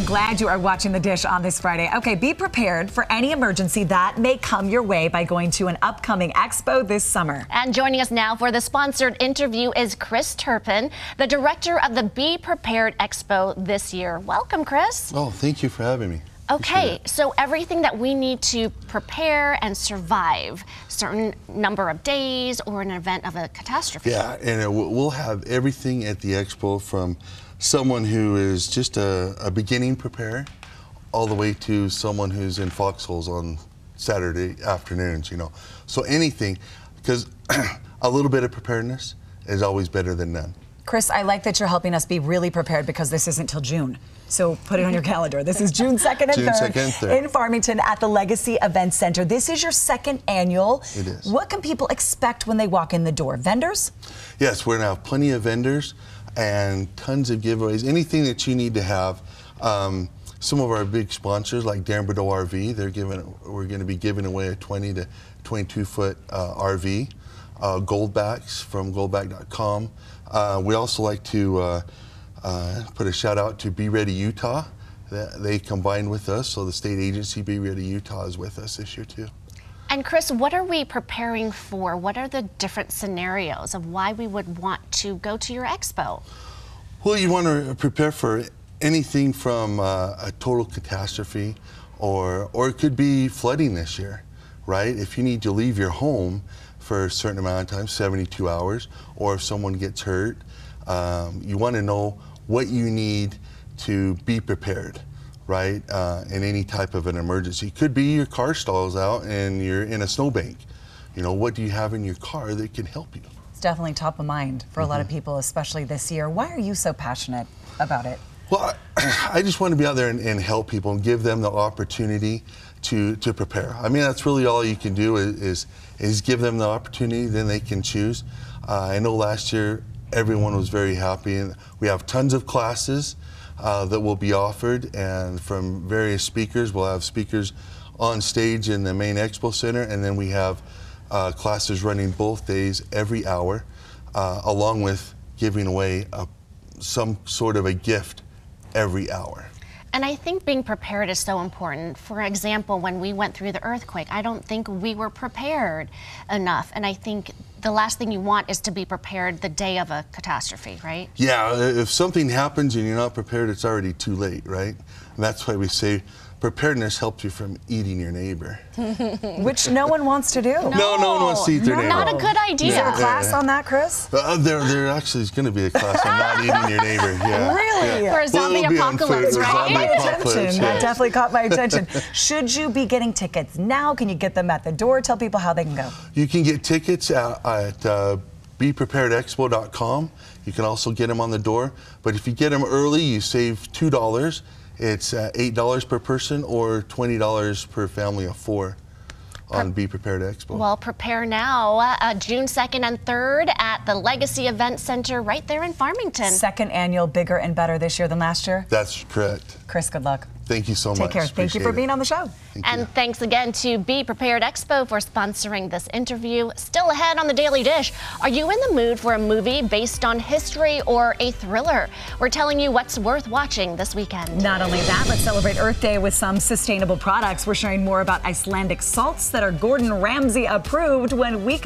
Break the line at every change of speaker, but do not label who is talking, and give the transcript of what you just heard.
I'm glad you are watching The Dish on this Friday. Okay, be prepared for any emergency that may come your way by going to an upcoming expo this summer.
And joining us now for the sponsored interview is Chris Turpin, the director of the Be Prepared Expo this year. Welcome, Chris.
Oh, thank you for having me.
Okay, so everything that we need to prepare and survive, certain number of days or an event of a catastrophe.
Yeah, and it, we'll have everything at the expo from someone who is just a, a beginning preparer all the way to someone who's in foxholes on Saturday afternoons, you know. So anything, because a little bit of preparedness is always better than none.
Chris, I like that you're helping us be really prepared because this isn't till June. So put it on your calendar. This is June 2nd and,
June
3rd,
2nd and 3rd
in Farmington at the Legacy Event Center. This is your second annual.
It is.
What can people expect when they walk in the door? Vendors?
Yes, we're going to have plenty of vendors and tons of giveaways. Anything that you need to have. Um, some of our big sponsors, like Darren Bordeaux RV, they're giving. We're going to be giving away a 20 to 22 foot uh, RV. Uh, Goldbacks from Goldback.com. Uh, we also like to uh, uh, put a shout out to Be Ready Utah. They combined with us, so the state agency Be Ready Utah is with us this year too.
And Chris, what are we preparing for? What are the different scenarios of why we would want to go to your expo?
Well, you want to prepare for anything from uh, a total catastrophe, or or it could be flooding this year, right? If you need to leave your home for a certain amount of time, 72 hours, or if someone gets hurt, um, you want to know what you need to be prepared right, uh, in any type of an emergency. Could be your car stalls out and you're in a snowbank. You know, what do you have in your car that can help you?
It's definitely top of mind for a
mm-hmm.
lot of people, especially this year. Why are you so passionate about it?
Well, I, I just want to be out there and, and, help people and give them the opportunity to, to prepare. I mean, that's really all you can do is, is, is give them the opportunity, then they can choose. Uh, I know last year everyone was very happy, and we have tons of classes uh, that will be offered, and from various speakers. We'll have speakers on stage in the main expo center, and then we have uh, classes running both days every hour, uh, along with giving away a, some sort of a gift every hour.
And I think being prepared is so important. For example, when we went through the earthquake, I don't think we were prepared enough. And I think the last thing you want is to be prepared the day of a catastrophe, right?
Yeah, if something happens and you're not prepared, it's already too late, right? And that's why we say preparedness helps you from eating your neighbor.
Which no one wants to do. No,
no, no one wants to eat their
no,
neighbor.
Not a good idea.
Is there a class yeah. on that, Chris?
Uh, there, there actually is going to be a class on not eating your neighbor. Yeah.
Really?
Yeah. For a zombie well, apocalypse, right?
Caught my attention. That definitely caught my attention. Should you be getting tickets now? Can you get them at the door? Tell people how they can go.
You can get tickets at, at uh, bepreparedexpo.com. You can also get them on the door. But if you get them early, you save $2 it's uh, $8 per person or $20 per family of four on Be Prepared Expo.
Well, prepare now. Uh, June 2nd and 3rd at the Legacy Event Center right there in Farmington.
Second annual, bigger and better this year than last year?
That's correct.
Chris, good luck.
Thank you so
Take
much.
Take care. Appreciate Thank you for being on the show.
Thank and you. thanks again to Be Prepared Expo for sponsoring this interview. Still ahead on the Daily Dish, are you in the mood for a movie based on history or a thriller? We're telling you what's worth watching this weekend.
Not only that, let's celebrate Earth Day with some sustainable products. We're sharing more about Icelandic salts that are Gordon Ramsay approved when we